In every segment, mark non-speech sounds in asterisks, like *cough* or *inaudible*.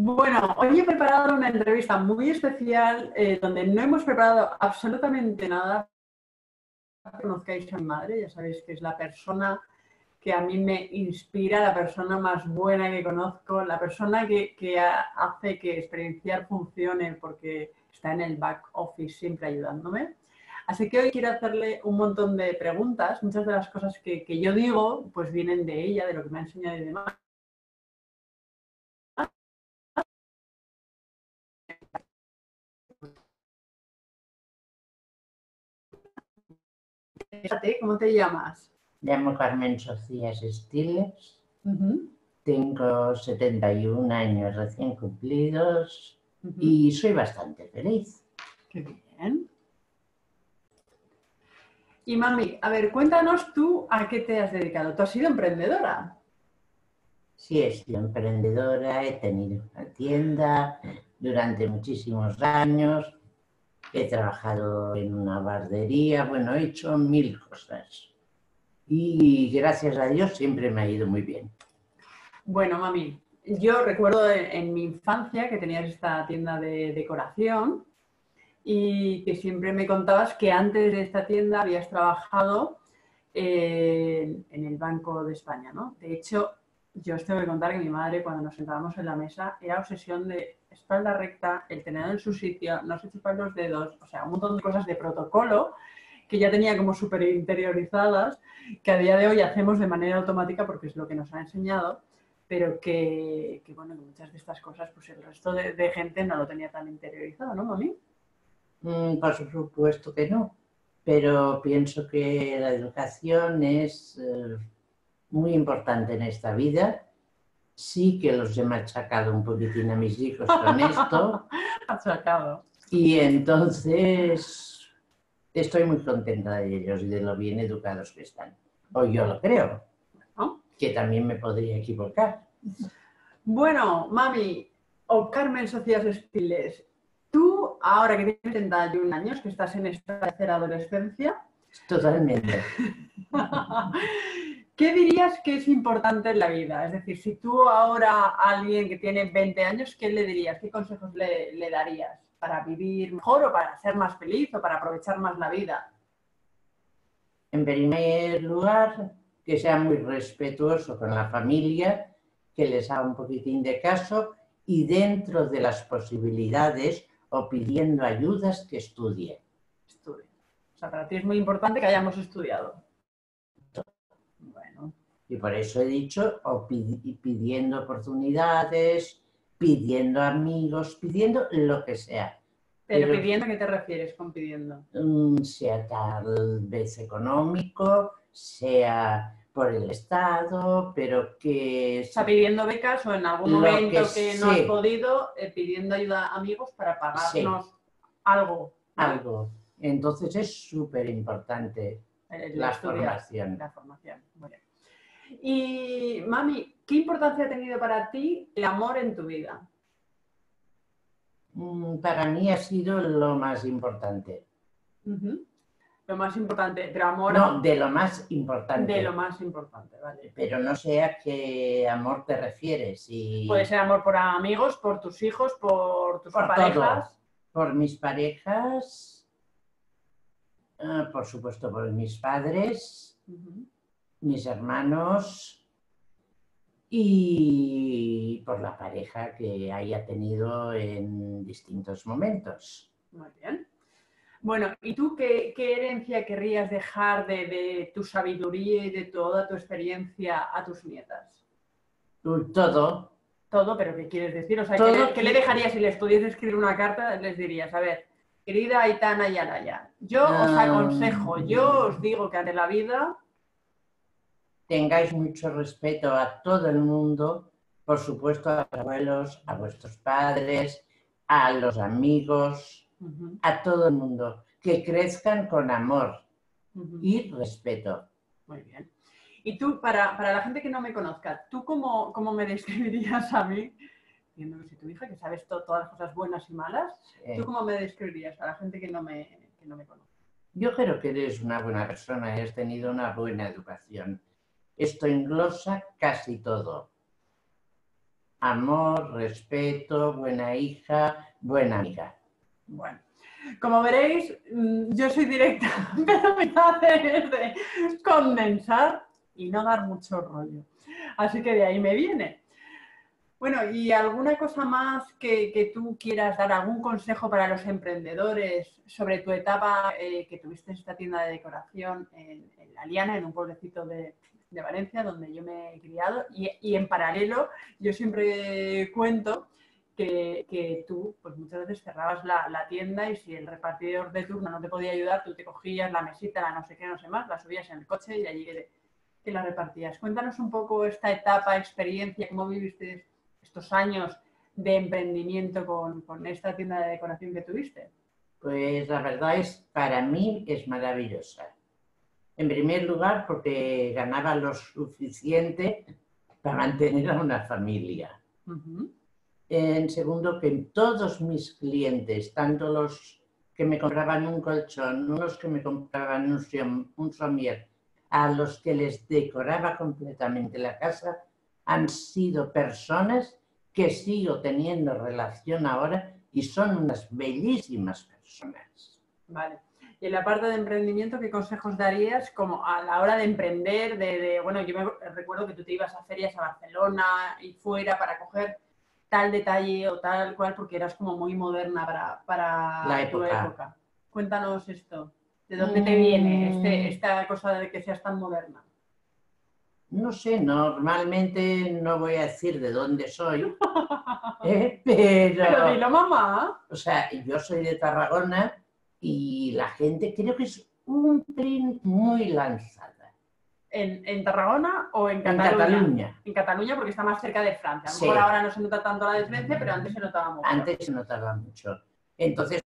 Bueno, hoy he preparado una entrevista muy especial eh, donde no hemos preparado absolutamente nada. Conozcáis a mi madre, ya sabéis que es la persona que a mí me inspira, la persona más buena que conozco, la persona que, hace que experienciar funcione porque está en el back office siempre ayudándome. Así que hoy quiero hacerle un montón de preguntas. Muchas de las cosas que, que yo digo pues vienen de ella, de lo que me ha enseñado y demás. ¿Cómo te llamas? Me llamo Carmen Socias Estiles. Tengo 71 años recién cumplidos y soy bastante feliz. Qué bien. Y mami, a ver, cuéntanos tú a qué te has dedicado. ¿Tú has sido emprendedora? Sí, he sido emprendedora, he tenido una tienda durante muchísimos años he trabajado en una bardería, bueno, he hecho mil cosas. Y gracias a Dios siempre me ha ido muy bien. Bueno, mami, yo recuerdo en, mi infancia que tenías esta tienda de decoración y que siempre me contabas que antes de esta tienda habías trabajado en, en el Banco de España, ¿no? De hecho, yo os tengo que contar que mi madre, cuando nos sentábamos en la mesa, era obsesión de espalda recta, el tenedor en su sitio, no se chupan los dedos, o sea, un montón de cosas de protocolo que ya tenía como súper interiorizadas, que a día de hoy hacemos de manera automática porque es lo que nos ha enseñado, pero que, bueno, muchas de estas cosas, pues el resto de, gente no lo tenía tan interiorizado, ¿no, mami? Mm, por supuesto que no, pero pienso que la educación es eh, muy importante en esta vida sí que los he machacado un poquitín a mis hijos con *laughs* esto. Machacado. Y entonces estoy muy contenta de ellos y de lo bien educados que están. O yo lo creo, que también me podría equivocar. Bueno, mami, o Carmen Socias Estiles, tú ahora que tienes 31 años, que estás en esta tercera adolescencia. Totalmente. *laughs* ¿Qué dirías que es importante en la vida? Es decir, si tú ahora a alguien que tiene 20 años, ¿qué le dirías? ¿Qué consejos le, darías para vivir mejor o para ser más feliz o para aprovechar más la vida? En primer lugar, que sea muy respetuoso con la familia, que les haga un poquitín de caso y dentro de las posibilidades o pidiendo ayudas que estudie. Estudie. O sea, para ti es muy importante que hayamos estudiado. Y por eso he dicho, o pidiendo oportunidades, pidiendo amigos, pidiendo lo que sea. Pero, pidiendo, ¿a qué te refieres con pidiendo? Mm, sea tal vez económico, sea por el Estado, pero que... O sea, pidiendo becas o en algún momento que, no has podido, eh, pidiendo ayuda a amigos para pagarnos algo. Algo. Entonces es súper importante la, formación. La formación. Y, mami, ¿qué importancia ha tenido para ti el amor en tu vida? Mm, para mí ha sido lo más importante. Lo más importante, pero amor... No, de lo más importante. De lo más importante, vale. Pero no sé a qué amor te refieres. Y... Puede ser amor por amigos, por tus hijos, por tus parejas. Por mis parejas, ah, por supuesto por mis padres, mis hermanos y por la pareja que haya tenido en distintos momentos. Muy bien. Bueno, ¿y tú qué, herencia querrías dejar de, tu sabiduría y de toda tu experiencia a tus nietas? Todo. Todo, pero ¿qué quieres decir? O sea, ¿qué, le, dejarías si les pudiese escribir una carta? Les dirías, a ver, querida Aitana y Araya, yo os ah. aconsejo, yo os digo que ante la vida tengáis mucho respeto a todo el mundo, por supuesto a los abuelos, a vuestros padres, a los amigos, a todo el mundo, que crezcan con amor y respeto. Muy bien. Y tú, para, la gente que no me conozca, ¿tú cómo, cómo me describirías a mí? Viendo que si tu hija, que sabes todas las cosas buenas y malas, ¿tú cómo me describirías a la gente que no me, que no me conoce? Yo creo que eres una buena persona y has tenido una buena educación esto englosa casi todo. amor, respeto, buena hija, buena amiga. Bueno, como veréis, mm, yo soy directa, *laughs* pero me hace de condensar y no dar mucho rollo. Así que de ahí me viene. Bueno, ¿y alguna cosa más que, tú quieras dar, algún consejo para los emprendedores sobre tu etapa eh, que tuviste esta tienda de decoración en, La Liana, en un pueblecito de, Valencia, donde yo me he criado? Y, en paralelo, yo siempre cuento que, tú, pues muchas veces cerrabas la, tienda y si el repartidor de turno no te podía ayudar, tú te cogías la mesita, la no sé qué, no sé más, la subías en el coche y allí que, que la repartías. Cuéntanos un poco esta etapa, experiencia, cómo viviste estos años de emprendimiento con, esta tienda de decoración que tuviste? Pues la verdad es, para mí es maravillosa. En primer lugar, porque ganaba lo suficiente para mantener a una familia. En segundo, que todos mis clientes, tanto los que me compraban un colchón, unos que me compraban un, un somier, a los que les decoraba completamente la casa, han sido personas que sigo teniendo relación ahora y son unas bellísimas personas. Vale. Y en la parte de emprendimiento, ¿qué consejos darías como a la hora de emprender? De, bueno, yo me recuerdo que tú te ibas a ferias a Barcelona y fuera para coger tal detalle o tal cual, porque eras como muy moderna para, para la tu época. Cuéntanos esto. ¿De dónde te viene este, mm. esta cosa de que seas tan moderna? No sé, normalmente no voy a decir de dónde soy, *laughs* eh, pero... Pero dilo mamá. O sea, yo soy de Tarragona y la gente creo que es un tren muy lanzada. ¿En, Tarragona o en Cataluña? En Cataluña. En Cataluña porque está más cerca de Francia. A lo mejor ahora no se nota tanto la diferencia, pero antes se notaba mucho. Antes se notaba mucho. Entonces,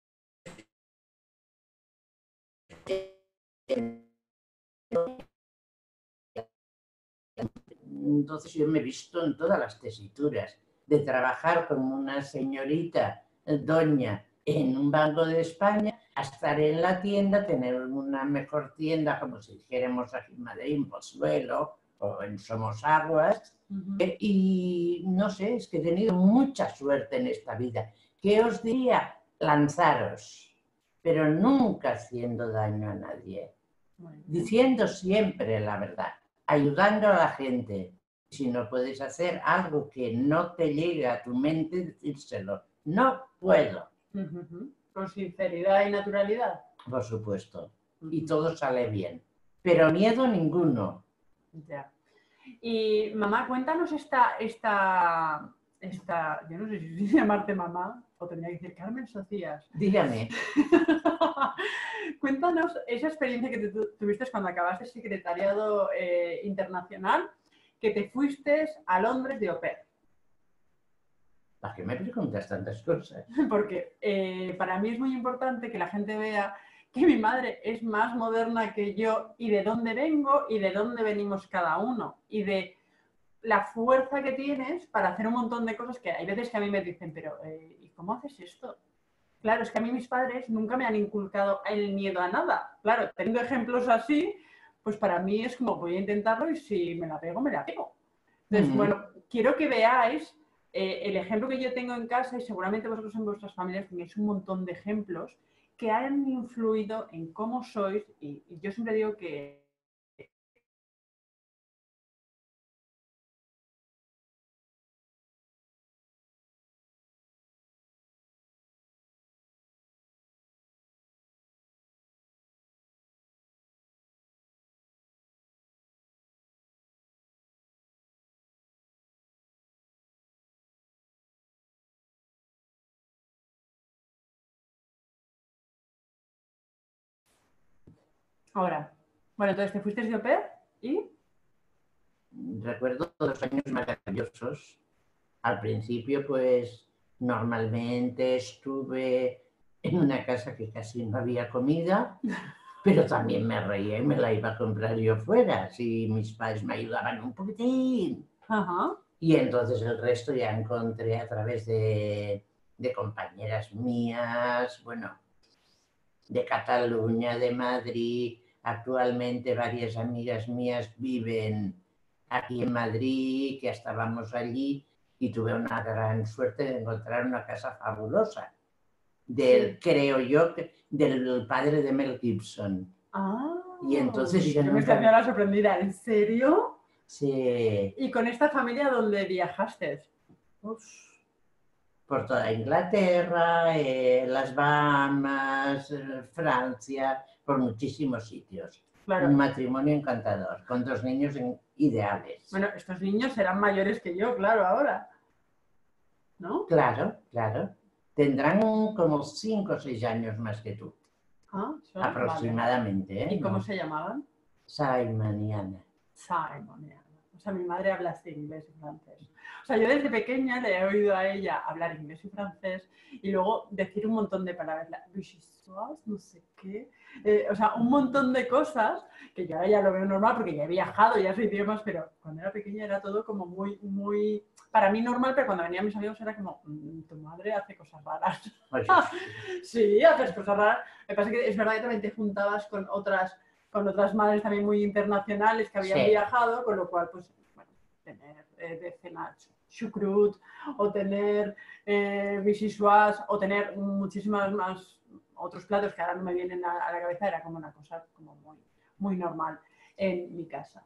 entonces yo me he visto en todas las tesituras, de trabajar como una señorita doña en un banco de España a estar en la tienda, tener una mejor tienda, como si dijéramos aquí en Madrid, en Pozuelo o en Somos Aguas. Eh, y no sé, es que he tenido mucha suerte en esta vida. ¿Qué os diría? Lanzaros, pero nunca haciendo daño a nadie, diciendo siempre la verdad, ayudando a la gente. Si no puedes hacer algo que no te llegue a tu mente, decírselo. No puedo. Con sinceridad y naturalidad. Por supuesto. Y todo sale bien. Pero miedo ninguno. Ya. Y mamá, cuéntanos esta, esta, esta, yo no sé si *laughs* llamarte mamá o tendría que decir Carmen Socias. Dígame. *laughs* cuéntanos esa experiencia que tuviste cuando acabaste secretariado eh, internacional, que te fuiste a Londres de OPER. ¿Para qué me preguntas tantas cosas? *laughs* Porque eh, para mí es muy importante que la gente vea que mi madre es más moderna que yo y de dónde vengo y de dónde venimos cada uno y de la fuerza que tienes para hacer un montón de cosas que hay veces que a mí me dicen, pero eh, ¿y cómo haces esto? Claro, es que a mí mis padres nunca me han inculcado el miedo a nada. Claro, teniendo ejemplos así, pues para mí es como voy a intentarlo y si me la pego, me la pego. Entonces, bueno, quiero que veáis eh, el ejemplo que yo tengo en casa y seguramente vosotros en vuestras familias tenéis un montón de ejemplos que han influido en cómo sois y, yo siempre digo que Ahora, bueno, entonces te fuiste de OPER y... Recuerdo dos años maravillosos. Al principio, pues, normalmente estuve en una casa que casi no había comida, *laughs* pero también me reía y me la iba a comprar yo fuera, si mis padres me ayudaban un poquitín. Y entonces el resto ya encontré a través de, de compañeras mías, bueno, de Cataluña, de Madrid, Actualmente varias amigas mías viven aquí en Madrid, que estábamos allí, y tuve una gran suerte de encontrar una casa fabulosa. Del, creo yo, del padre de Mel Gibson. Ah, Y entonces yo me nunca- la sorprendida. ¿En serio? Sí, ¿Y con esta familia dónde viajaste? Uf, por toda Inglaterra, eh, las Bahamas, eh, Francia, por muchísimos sitios. Claro. Un matrimonio encantador, con dos niños ideales. Bueno, estos niños serán mayores que yo, claro, ahora. ¿No? Claro, claro. Tendrán como cinco o seis años más que tú, Ah, aproximadamente. vale. ¿eh? ¿Y cómo No. se llamaban? Simon y Ana. Simon. y Anna. O sea, mi madre habla así inglés y francés. O sea, yo desde pequeña le he oído a ella hablar inglés y francés y luego decir un montón de palabras, la no sé qué. Eh, o sea, un montón de cosas que yo ahora ya lo veo normal porque ya he viajado, ya sé idiomas, pero cuando era pequeña era todo como muy, muy, para mí normal, pero cuando venían mis amigos era como, "Mm, tu madre hace cosas raras. *laughs* Sí, haces cosas raras. Me pasa que es verdad que también te juntabas con otras, con otras madres también muy internacionales que habían Sí. viajado, con lo cual, pues, bueno, tener eh, de cena ch- chucrut, o tener eh, vichyssoise, o tener muchísimas más otros platos que ahora no me vienen a, a la cabeza, era como una cosa como muy, muy normal en mi casa.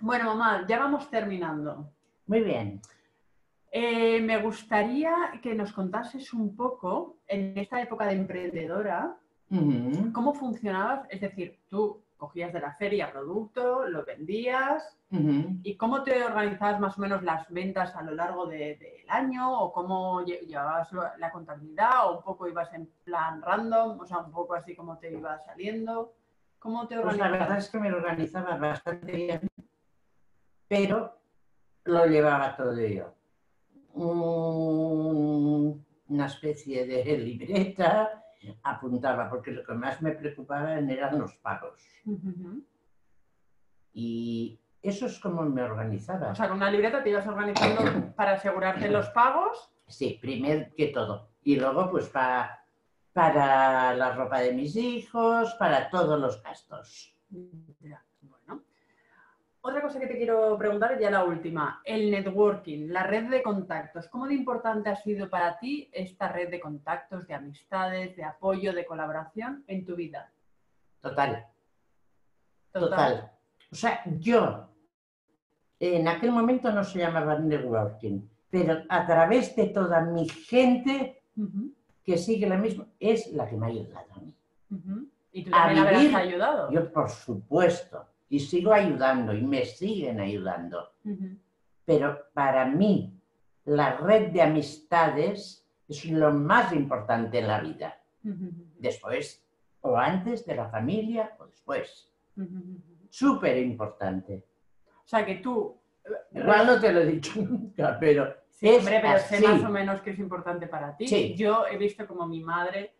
Bueno, mamá, ya vamos terminando. Muy bien. Eh, me gustaría que nos contases un poco, en esta época de emprendedora, cómo funcionabas. Es decir, tú cogías de la feria producto, lo vendías, y cómo te organizabas más o menos las ventas a lo largo de- del año, o cómo lle- llevabas la contabilidad, o un poco ibas en plan random, o sea, un poco así como te iba saliendo. ¿Cómo te Pues la organizabas? verdad es que me lo organizaba bastante bien, pero lo llevaba todo yo. Un- una especie de *laughs* libreta, apuntaba, porque lo que más me preocupaban eran los pagos. Y eso es como me organizaba. O sea, con una libreta te ibas organizando *coughs* para asegurarte los pagos. Sí, primero que todo. Y luego, pues, pa- para la ropa de mis hijos, para todos los gastos. Ya. Otra cosa que te quiero preguntar, ya la última, el networking, la red de contactos. ¿Cómo de importante ha sido para ti esta red de contactos, de amistades, de apoyo, de colaboración en tu vida? Total. Total. O sea, yo en aquel momento no se llamaba networking, pero a través de toda mi gente que sigue la misma, es la que me ha ayudado a mí. Y tú también habrás ayudado. Yo, por supuesto, y sigo ayudando y me siguen ayudando, pero para mí la red de amistades es lo más importante en la vida. Después, o antes de la familia, o después. Súper importante. O sea que tú... Igual no te lo he dicho nunca, pero Sí, es hombre, pero sé más o menos que es importante para ti. Sí. Yo he visto como mi madre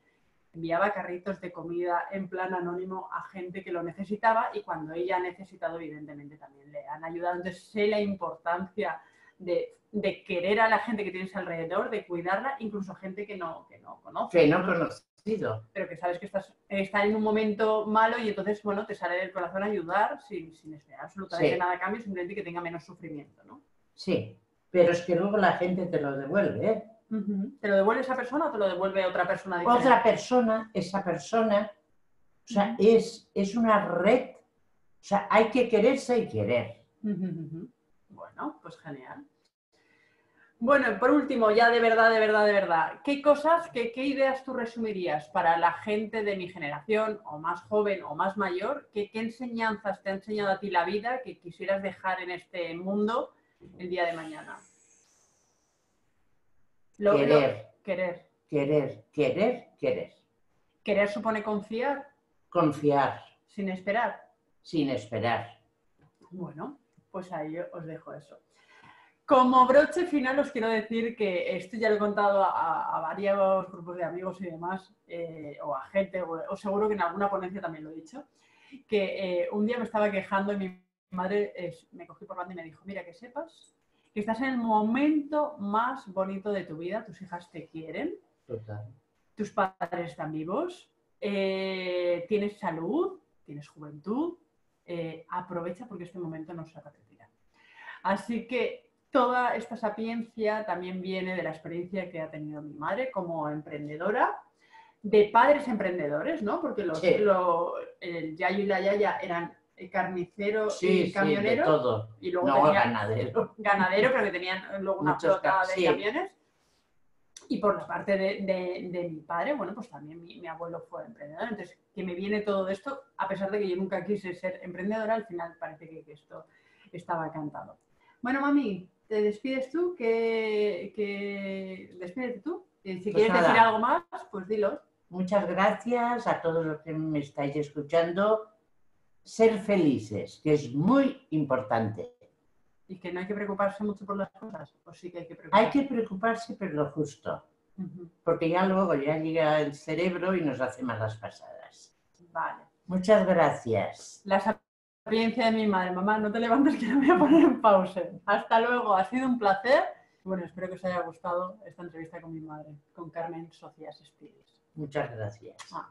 enviaba carritos de comida en plan anónimo a gente que lo necesitaba y cuando ella ha necesitado, evidentemente también le han ayudado. Entonces sé la importancia de, de querer a la gente que tienes alrededor, de cuidarla, incluso gente que no, que no conoces, que no conocido. pero que sabes que estás, está en un momento malo y entonces, bueno, te sale del corazón ayudar sin, sin esperar absolutamente Sí. nada a cambio, simplemente que tenga menos sufrimiento, ¿no? Sí, pero es que luego la gente te lo devuelve. ¿eh? ¿Te lo devuelve esa persona o te lo devuelve otra persona diferente? Otra persona, esa persona, o sea, es, es una red. O sea, hay que quererse y querer. Bueno, pues genial. Bueno, por último, ya de verdad, de verdad, de verdad, ¿qué cosas, qué, qué ideas tú resumirías para la gente de mi generación, o más joven o más mayor? ¿Qué, qué enseñanzas te ha enseñado a ti la vida que quisieras dejar en este mundo el día de mañana? Lo- lo- Querer, querer. querer, querer, querer. Querer supone confiar Confiar sin esperar. sin esperar. Bueno, pues ahí os dejo eso. Como broche final os quiero decir que esto ya lo he contado a, a varios grupos de amigos y demás, eh, o a gente, o, o seguro que en alguna ponencia también lo he dicho, que eh, un día me estaba quejando y mi madre me cogió por banda y me dijo, mira, que sepas estás en el momento más bonito de tu vida, tus hijas te quieren, Total. tus padres están vivos, eh, tienes salud, tienes juventud, eh, aprovecha porque este momento no se repetirá. Así que toda esta sapiencia también viene de la experiencia que ha tenido mi madre como emprendedora, de padres emprendedores, ¿no? Porque los, Sí. lo- el Yayo y la Yaya eran carniceros Sí, y sí, de camioneros. todo. y luego No, ganadero. *laughs* ganadero, pero que tenían luego una Muchos flota de sí. camiones. Y por la parte de, de- de mi padre, bueno, pues también mi, mi abuelo fue emprendedor. Entonces, que me viene todo esto, a pesar de que yo nunca quise ser emprendedora, al final parece que, que esto estaba cantado. Bueno, mami, ¿te despides tú? Que, que... Despídete tú. Si Pues quieres nada. decir algo más, pues dilo. Muchas gracias a todos los que me estáis escuchando. Ser felices, que es muy importante. Y que no hay que preocuparse mucho por las cosas. Pues sí que hay que preocuparse. Hay que preocuparse, pero lo justo, porque ya luego ya llega el cerebro y nos hace malas pasadas. Vale. Muchas gracias. La experiencia de mi madre. Mamá, no te levantes que no voy a poner en pausa. Hasta luego, ha sido un placer. Bueno, espero que os haya gustado esta entrevista con mi madre, con Carmen Socias Espiris. Muchas gracias. Ah.